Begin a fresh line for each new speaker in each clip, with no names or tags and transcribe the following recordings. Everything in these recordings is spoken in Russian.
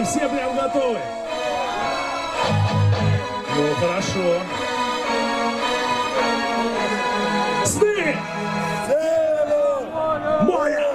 И все прям готовы. Ну, хорошо. Сны! Моя!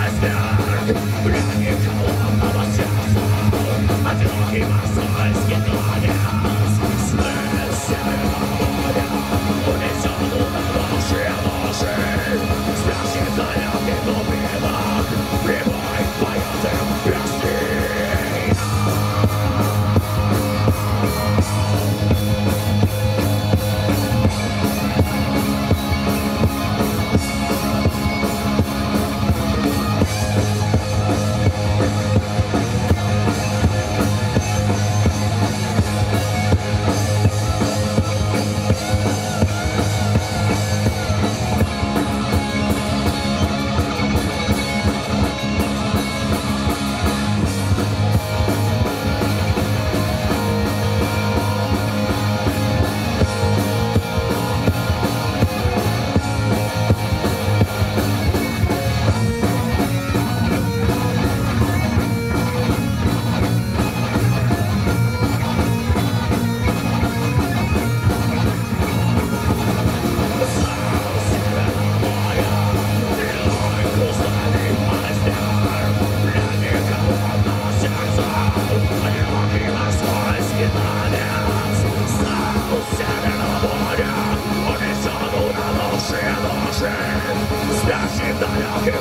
Znasz się na jakie